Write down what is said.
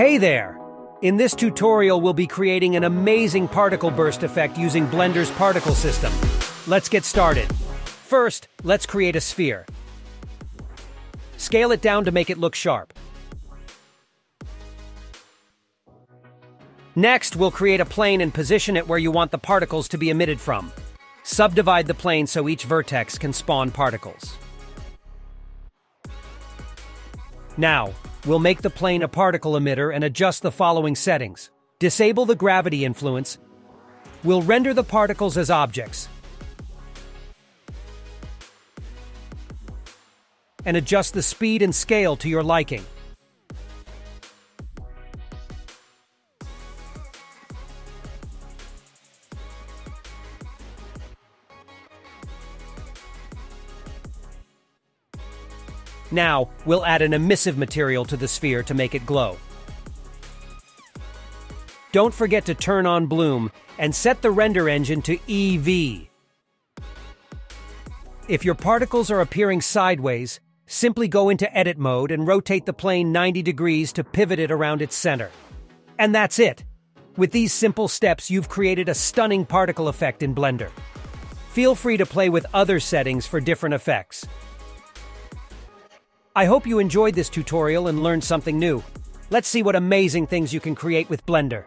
Hey there! In this tutorial, we'll be creating an amazing particle burst effect using Blender's particle system. Let's get started. First, let's create a sphere. Scale it down to make it look sharp. Next, we'll create a plane and position it where you want the particles to be emitted from. Subdivide the plane so each vertex can spawn particles. Now, we'll make the plane a particle emitter and adjust the following settings. Disable the gravity influence. We'll render the particles as objects. And adjust the speed and scale to your liking. Now, we'll add an emissive material to the sphere to make it glow. Don't forget to turn on bloom and set the render engine to Eevee. If your particles are appearing sideways, simply go into edit mode and rotate the plane 90 degrees to pivot it around its center. And that's it. With these simple steps, you've created a stunning particle effect in Blender. Feel free to play with other settings for different effects. I hope you enjoyed this tutorial and learned something new. Let's see what amazing things you can create with Blender.